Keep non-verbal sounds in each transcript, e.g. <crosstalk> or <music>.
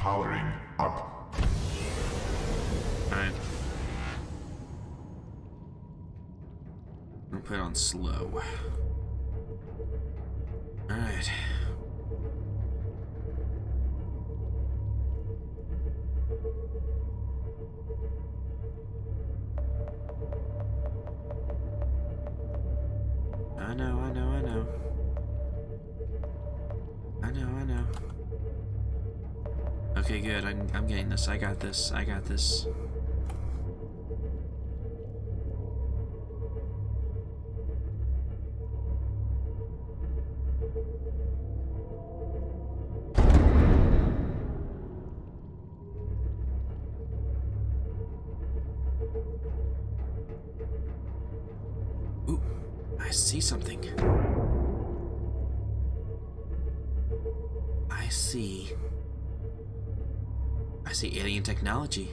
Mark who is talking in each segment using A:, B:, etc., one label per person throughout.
A: Powering up.
B: Alright. Gonna put it on slow. Alright. I got this. I got this. Ooh, I see something. I see. I see alien technology.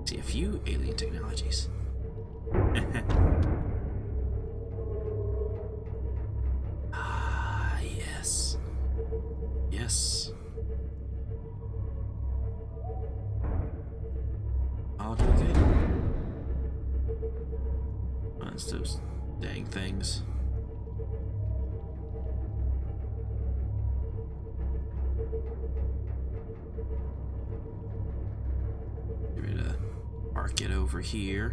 B: I see a few alien technologies. <laughs> ah, yes. Yes. All do good. It's those dang things. Over here.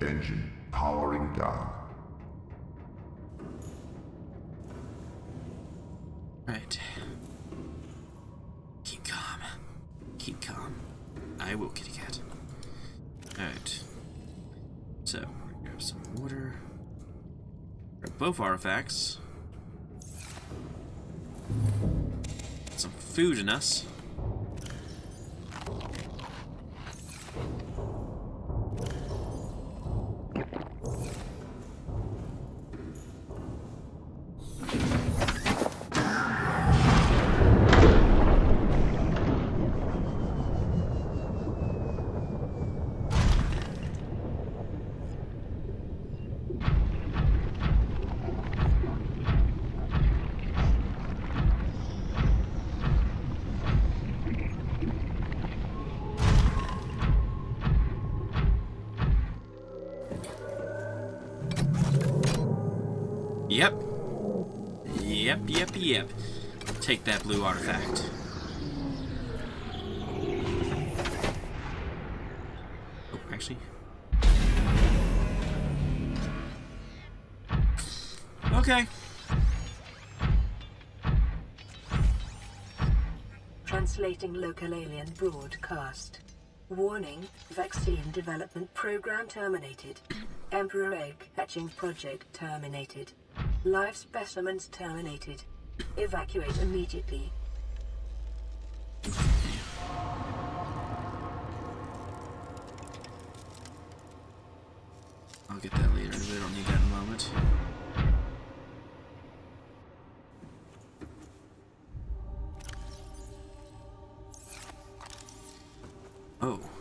A: Engine powering down.
B: Both artifacts. Get some food in us. Yep. Yep, yep, yep. Take that blue artifact. Oh, actually. Okay.
C: Translating local alien broadcast. Warning, vaccine development program terminated. Emperor egg hatching project terminated. Live specimens terminated. Evacuate immediately.
B: I'll get that later. We don't need that in a moment. Oh.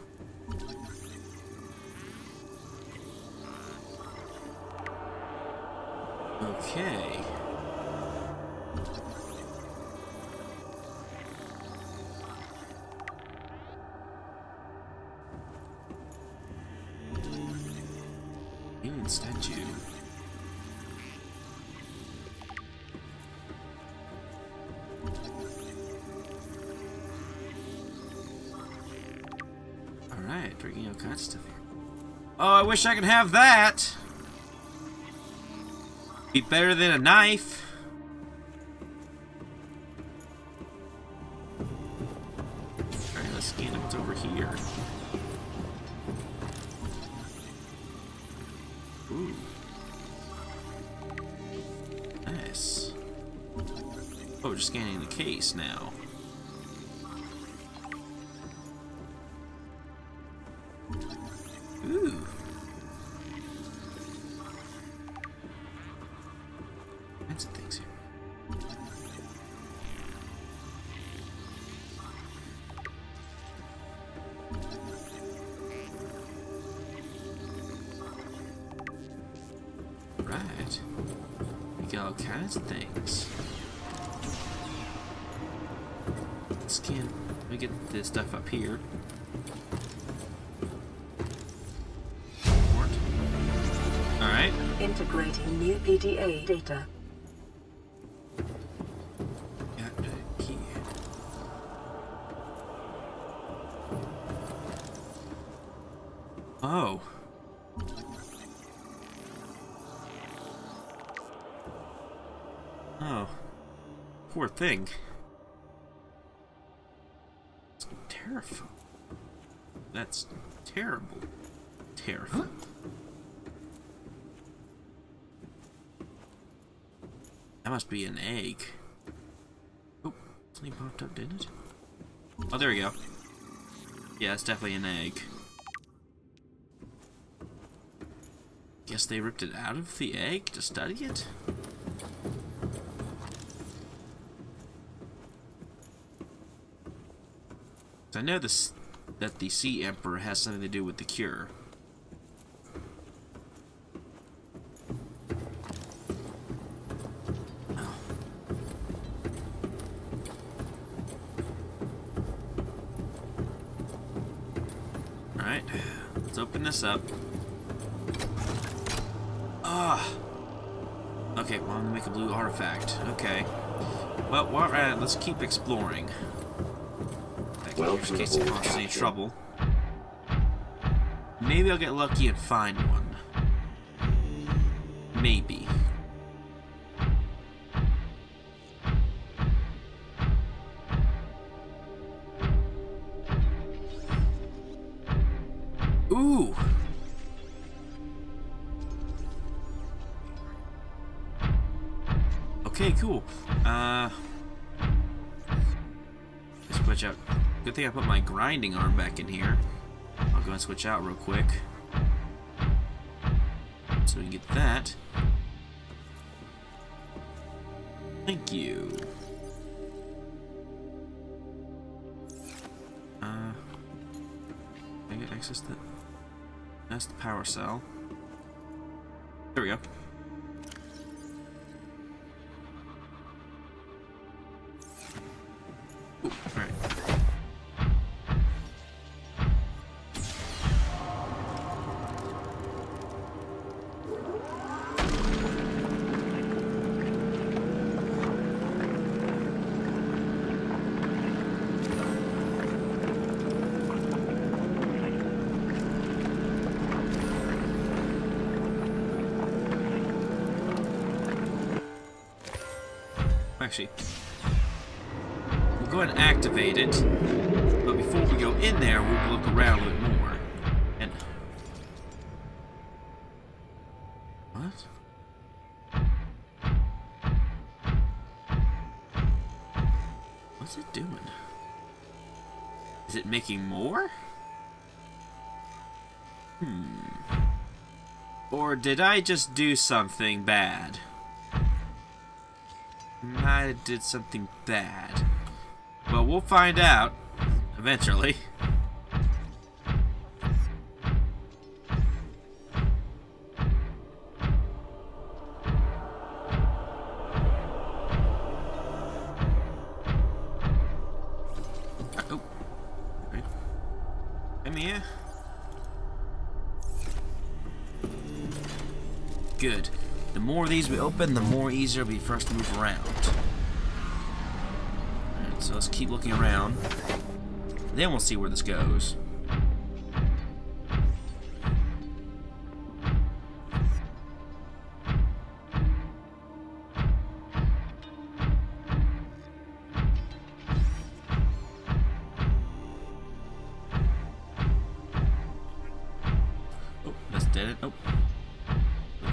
B: Okay. Alien statue. Alright, drinking all kinds of stuff here. Oh, I wish I could have that! Be better than a knife. Alright, let's scan what's over here. Ooh. Nice. Oh, just scanning the case now. Port. Alright.
C: Integrating new PDA data.
B: Got a key. Oh. Oh. Poor thing. Terrifying. That's terrible. Terrifying. That must be an egg. Oh, something popped up, didn't it? Oh, there we go. Yeah, it's definitely an egg. Guess they ripped it out of the egg to study it? I know this that the Sea Emperor has something to do with the cure. Alright, let's open this up. Ah! Okay, well, I'm gonna make a blue artifact. Okay. Well, uh, let's keep exploring.
D: Well,
B: in case it
D: Captain.
B: causes any trouble. Maybe I'll get lucky and find one. Maybe. Thing I put my grinding arm back in here. I'll go and switch out real quick. So we can get that. Thank you. Uh, I get access to That's the power cell. There we go. Actually, we'll go ahead and activate it. But before we go in there, we'll look around a little bit more. And what? What's it doing? Is it making more? Hmm. Or did I just do something bad? I did something bad. But we'll find out eventually. We open, the more easier it'll be for us to move around. Alright, so let's keep looking around. Then we'll see where this goes. Oh, that's dead. Oh.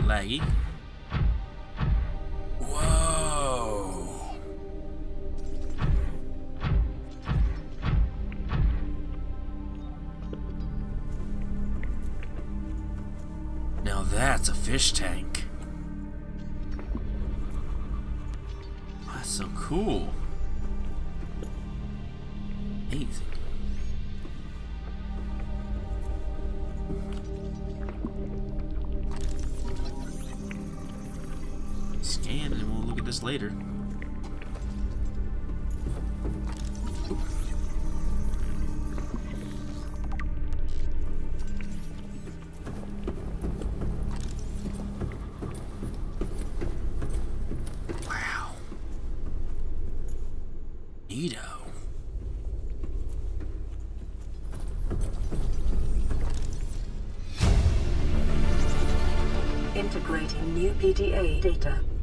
B: Laggy. Fish tank. That's so cool. Neato.
C: Integrating new PDA data.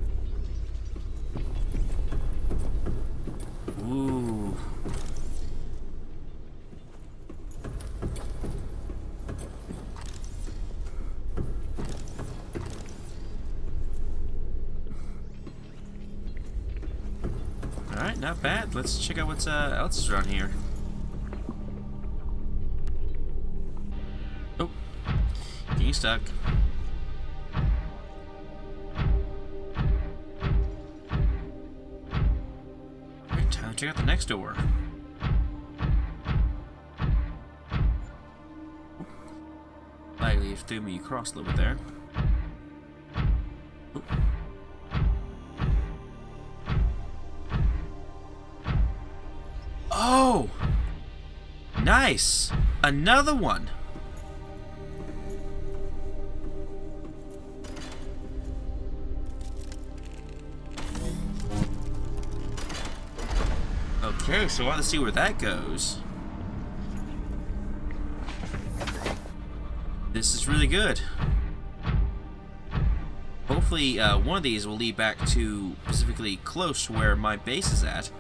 B: Let's check out what's uh, else is around here. Oh. Getting stuck. Time to check out the next door. Likely threw me across a little bit there. Oh! Nice! Another one! Okay, so I want to see where that goes. This is really good. Hopefully, uh, one of these will lead back to specifically close to where my base is at.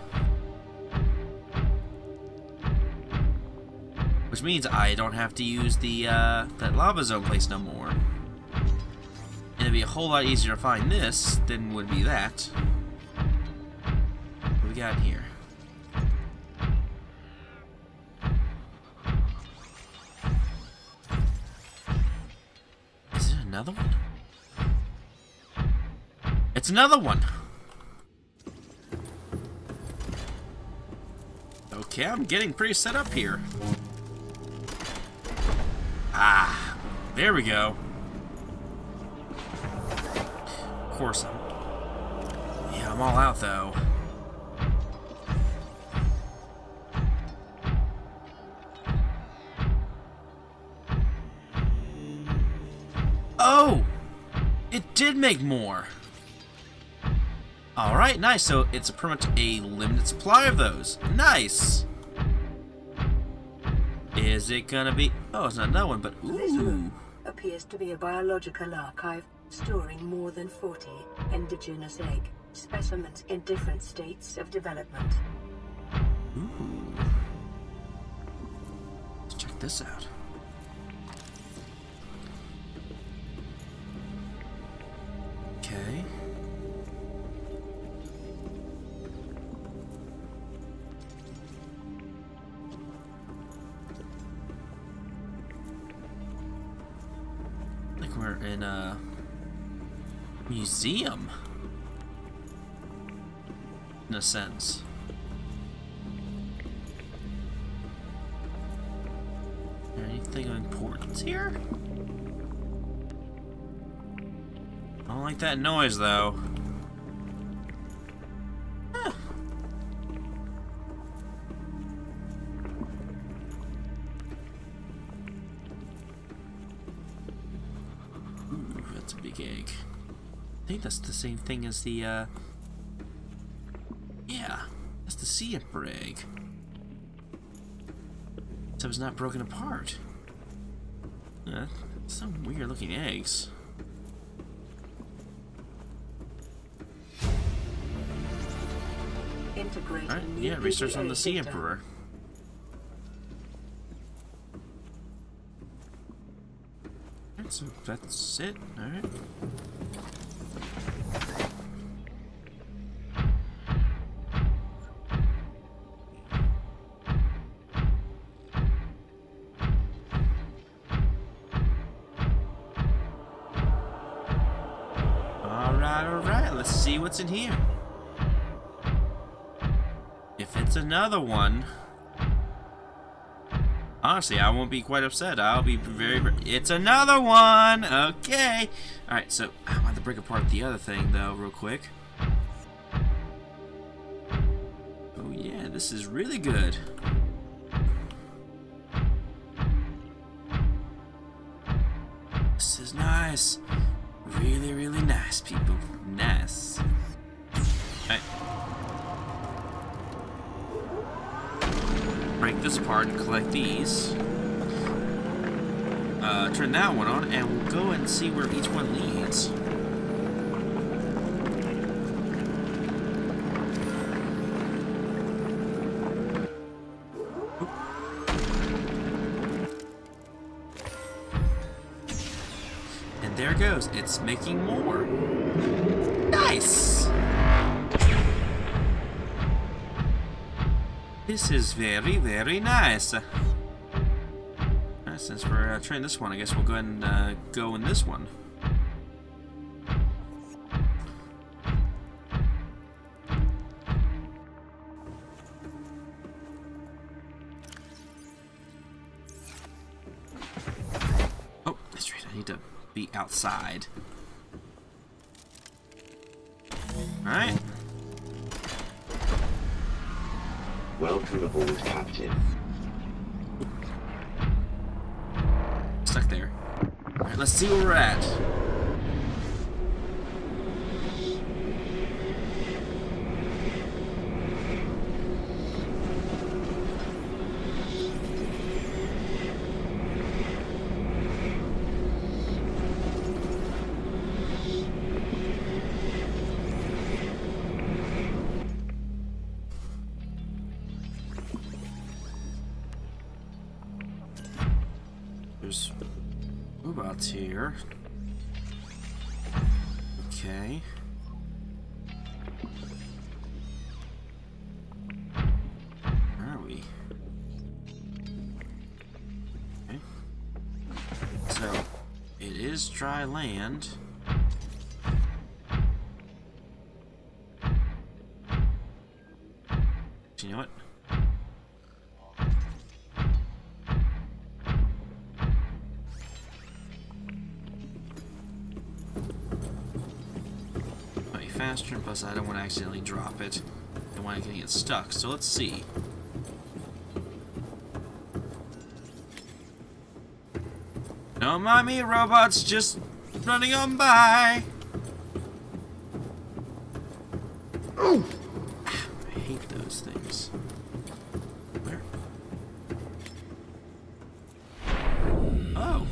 B: Which means I don't have to use the uh, that lava zone place no more. And it'd be a whole lot easier to find this than would be that. What we got here? Is it another one? It's another one! Okay, I'm getting pretty set up here. Ah, there we go. Of course I'm... Yeah, I'm all out, though. Oh! It did make more! Alright, nice. So it's a pretty much a limited supply of those. Nice! Is it gonna be... Oh, it's not that one, but...
C: This room appears to be a biological archive storing more than 40 indigenous egg specimens in different states of development.
B: Ooh. Let's check this out. Museum. In a sense. Anything of importance here? I don't like that noise, though. Think that's the same thing as the, uh... Yeah, that's the Sea Emperor egg. So it's not broken apart. Uh, some weird looking eggs.
C: Integrating
B: Alright, yeah, research on the Sea. Emperor. Alright, so that's it. Alright, honestly, I won't be quite upset. I'll be very. very it's another one. Okay. Alright, so I want to break apart the other thing, though, real quick. Oh, yeah, this is really good. This is nice. Really, really nice, people. Nice. This apart and collect these. Uh, turn that one on, and we'll go and see where each one leads. And there it goes. It's making more. Nice! This is very, very nice. Uh, since we're uh, trying this one, I guess we'll go ahead and uh, go in this one. Oh, that's right. I need to be outside. Alright.
D: Welcome aboard, Captain.
B: Stuck there. Alright, let's see where we're at. There's robots here. Okay. Where are we? Okay. So, it is dry land. You know what? Plus I don't want to accidentally drop it. I don't want to get stuck, so let's see. Mind me, robots just running on by. I hate those things. Where? Oh.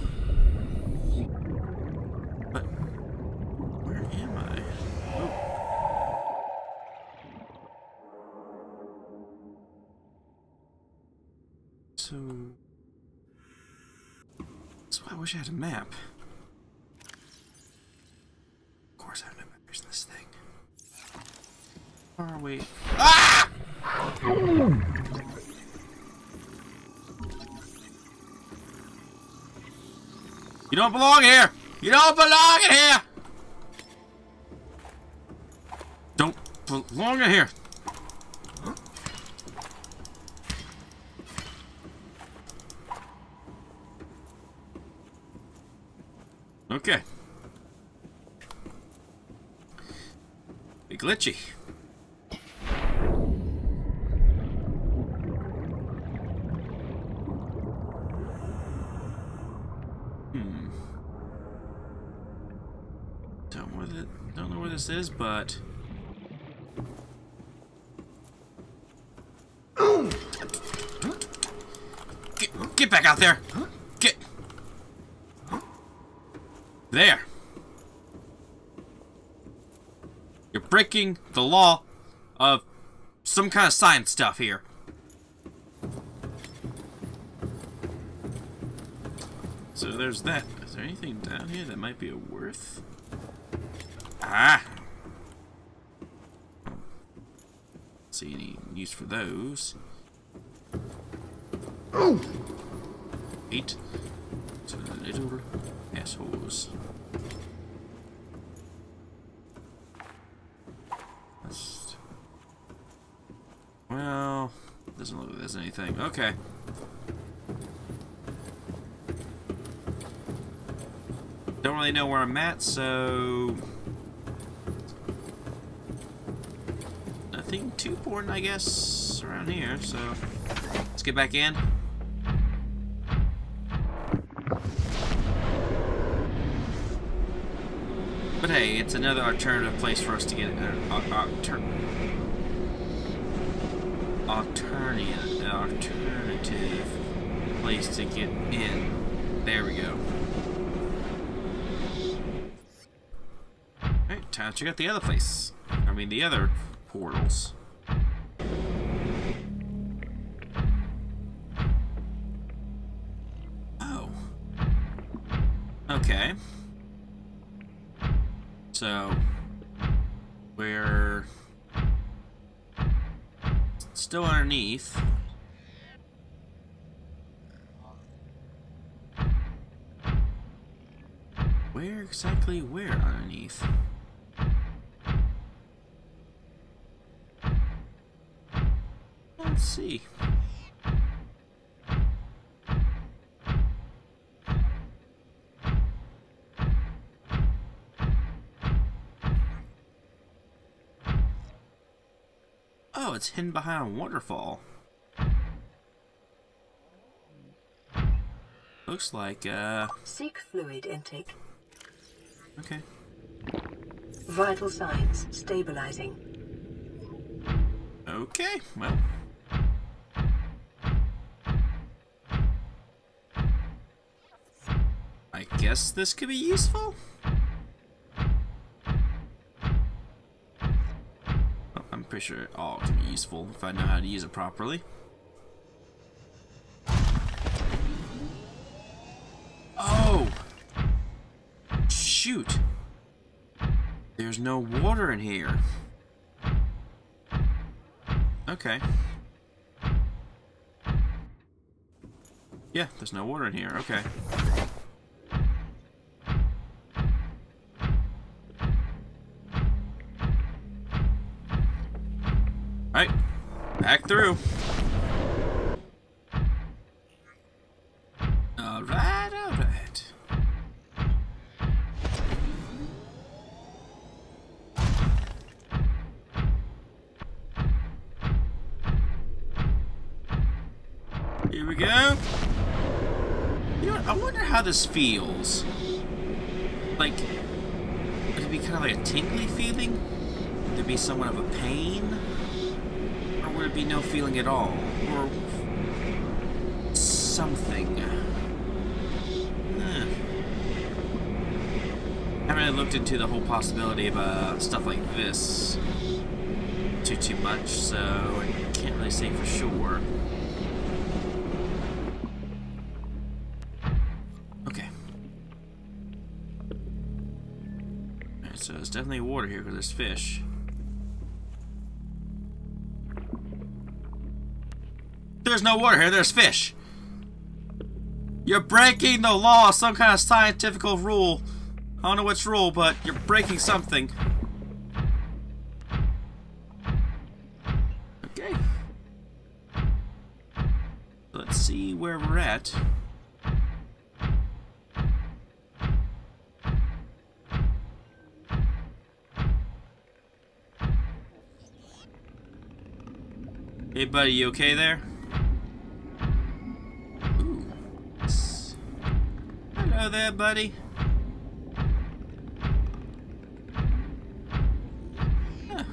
B: But where am I? Oh. So that's why I wish I had a map. Of course I have no maps in this thing. Where are we? Ah! You don't belong here! You don't belong in here! Don't belong in here! Okay. Be glitchy. Hmm. Don't know where don't know where this is, but get, get back out there. Get there. You're breaking the law of some kind of science stuff here. So there's that. Is there anything down here that might be a worth? Ah! See any use for those? Eight. So little assholes. That's... Well, doesn't look like there's anything. Okay. Don't really know where I'm at, so... Nothing too important, I guess, around here, so... Let's get back in. But hey, it's another alternative place for us to get an uh, alter, alternative alternative place to get in. There we go. Alright, time to check out the other place. I mean the other portals. Oh. Okay. So, we're still underneath. Where exactly where underneath? Let's see. It's hidden behind a waterfall. Looks like, uh...
C: Seek fluid intake.
B: Okay.
C: Vital signs stabilizing.
B: Okay, well. I guess this could be useful? Pretty sure it all can be useful if I know how to use it properly. Oh! Shoot! There's no water in here. Okay. Yeah, there's no water in here. Okay. Through. Alright, alright. Here we go. You know? I wonder how this feels. Like, would it be kind of like a tingly feeling? Would it be somewhat of a pain? Would be no feeling at all? Or something? Huh. I haven't really looked into the whole possibility of uh, stuff like this too too much, so I can't really say for sure. Okay. So there's definitely water here because there's fish. There's no water here, there's fish! You're breaking the law, some kind of scientific rule. I don't know which rule, but you're breaking something. Okay. Let's see where we're at. Hey buddy, you okay there? Buddy. Huh.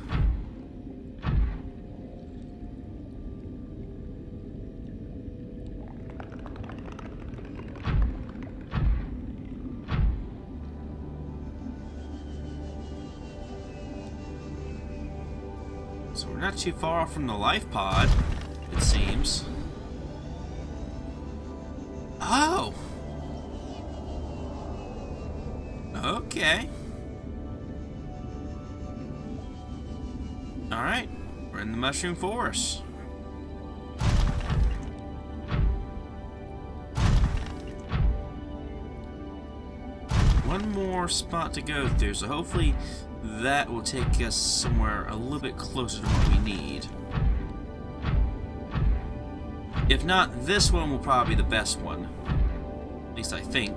B: So we're not too far from the life pod, it seems. Alright, we're in the mushroom forest. One more spot to go through, so hopefully that will take us somewhere a little bit closer to what we need. If not, this one will probably be the best one. At least I think.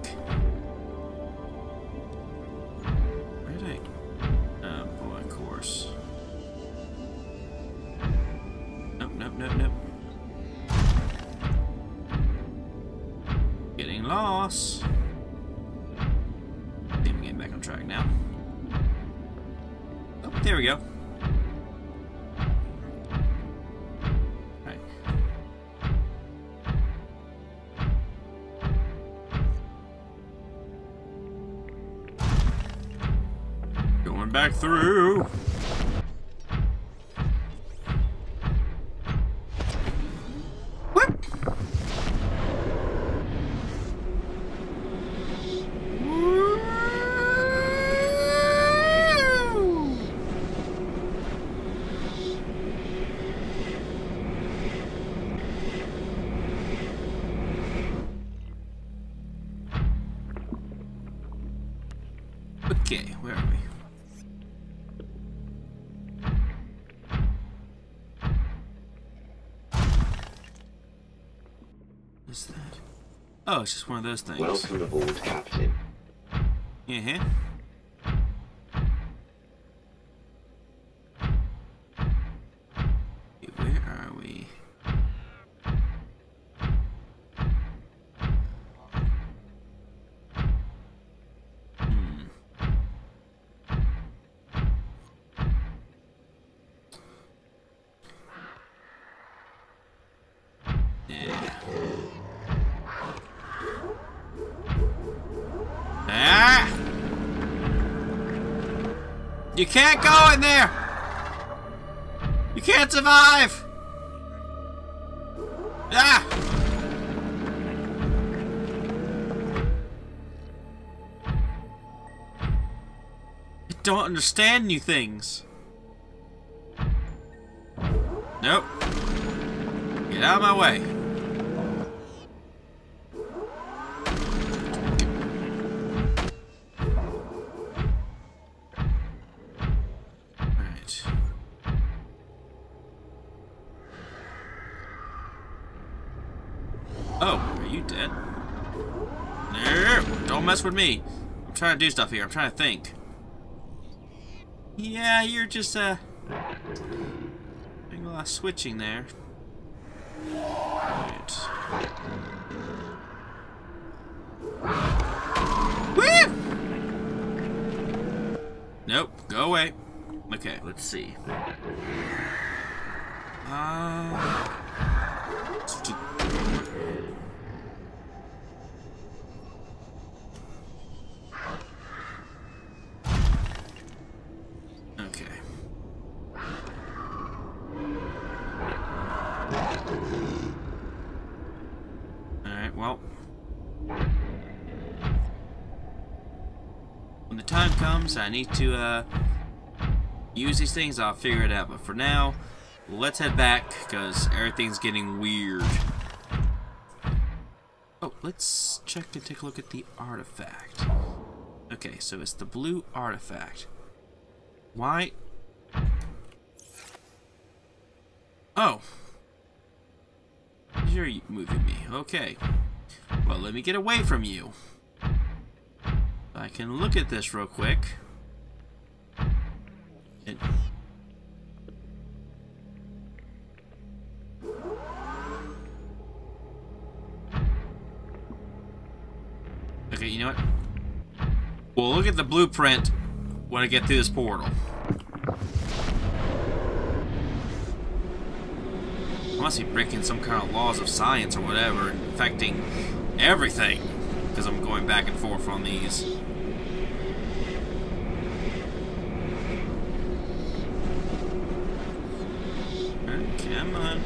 B: Back through. Oh, it's just one of those things.
D: Welcome aboard, Captain.
B: Yeah. You can't go in there! You can't survive! Ah! I don't understand new things. Nope. Get out of my way. Oh, are you dead? No, don't mess with me. I'm trying to do stuff here. I'm trying to think. Yeah, you're just, uh... Doing a lot of switching there. Right. Woo! Nope, go away. Okay, let's see. Uh... Okay. Alright, well. When the comes, I need to, uh, use these things, I'll figure it out. But for now, let's head back, because everything's getting weird. Oh, let's check and take a look at the artifact. Okay, so it's the blue artifact. Why? Oh. You're moving me. Okay. Well, let me get away from you. I can look at this real quick. And Okay, you know what? We'll look at the blueprint when I get through this portal. I must be breaking some kind of laws of science or whatever, affecting everything. Because I'm going back and forth on these. Alright, Come on.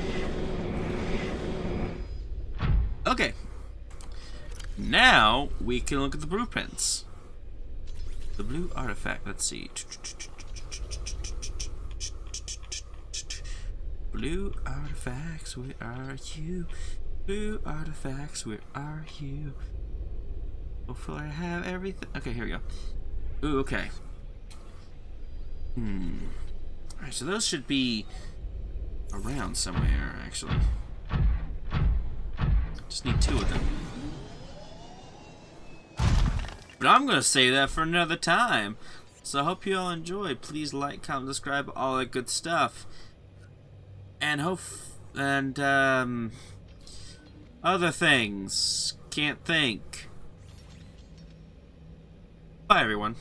B: Okay. Now we can look at the blueprints. The blue artifact, let's see. Blue artifacts, where are you? Blue artifacts, where are you? Hopefully I have everything. Okay, here we go. Ooh, okay. Hmm. Alright, so those should be around somewhere, actually. Just need two of them. But I'm going to save that for another time. So I hope you all enjoy. Please like, comment, subscribe, all that good stuff. And hope and um other things. Can't think. Bye, everyone.